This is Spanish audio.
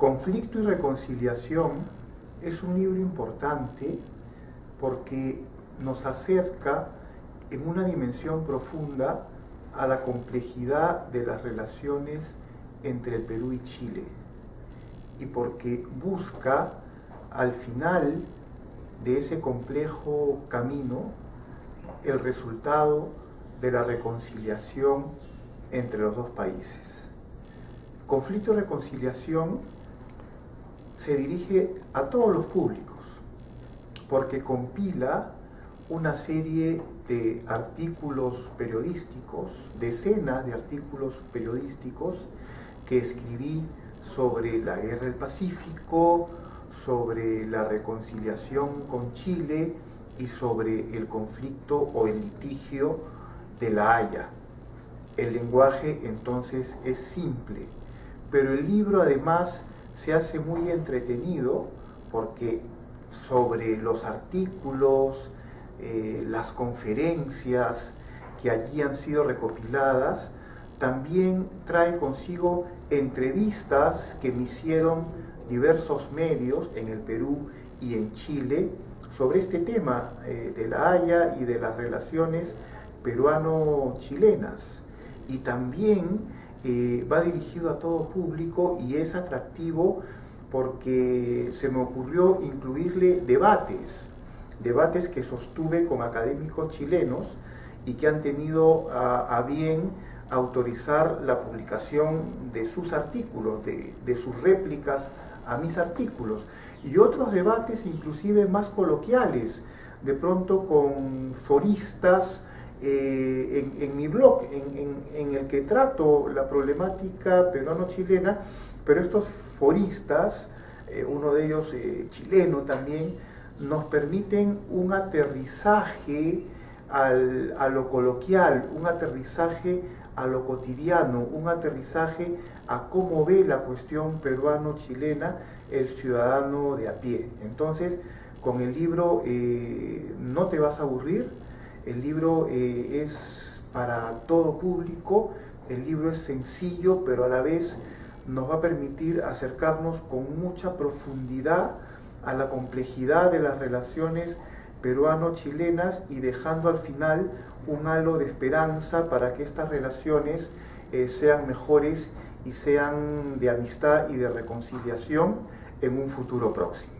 Conflicto y Reconciliación es un libro importante porque nos acerca en una dimensión profunda a la complejidad de las relaciones entre el Perú y Chile y porque busca al final de ese complejo camino el resultado de la reconciliación entre los dos países. Conflicto y reconciliación se dirige a todos los públicos porque compila una serie de artículos periodísticos, decenas de artículos periodísticos que escribí sobre la guerra del Pacífico, sobre la reconciliación con Chile y sobre el conflicto o el litigio de la Haya. El lenguaje entonces es simple, pero el libro además se hace muy entretenido porque sobre los artículos, eh, las conferencias que allí han sido recopiladas, también trae consigo entrevistas que me hicieron diversos medios en el Perú y en Chile sobre este tema eh, de la Haya y de las relaciones peruano-chilenas. Y también eh, va dirigido a todo público y es atractivo porque se me ocurrió incluirle debates, debates que sostuve con académicos chilenos y que han tenido a, bien autorizar la publicación de sus artículos, de, sus réplicas a mis artículos, y otros debates inclusive más coloquiales, de pronto con foristas eh, en, mi blog, en, el que trato la problemática peruano-chilena, pero estos foristas, eh, uno de ellos eh, chileno también, nos permiten un aterrizaje a lo coloquial, un aterrizaje a lo cotidiano, un aterrizaje a cómo ve la cuestión peruano-chilena el ciudadano de a pie. Entonces, con el libro no te vas a aburrir, el libro es para todo público, el libro es sencillo, pero a la vez nos va a permitir acercarnos con mucha profundidad a la complejidad de las relaciones peruano-chilenas y dejando al final un halo de esperanza para que estas relaciones eh, sean mejores y sean de amistad y de reconciliación en un futuro próximo.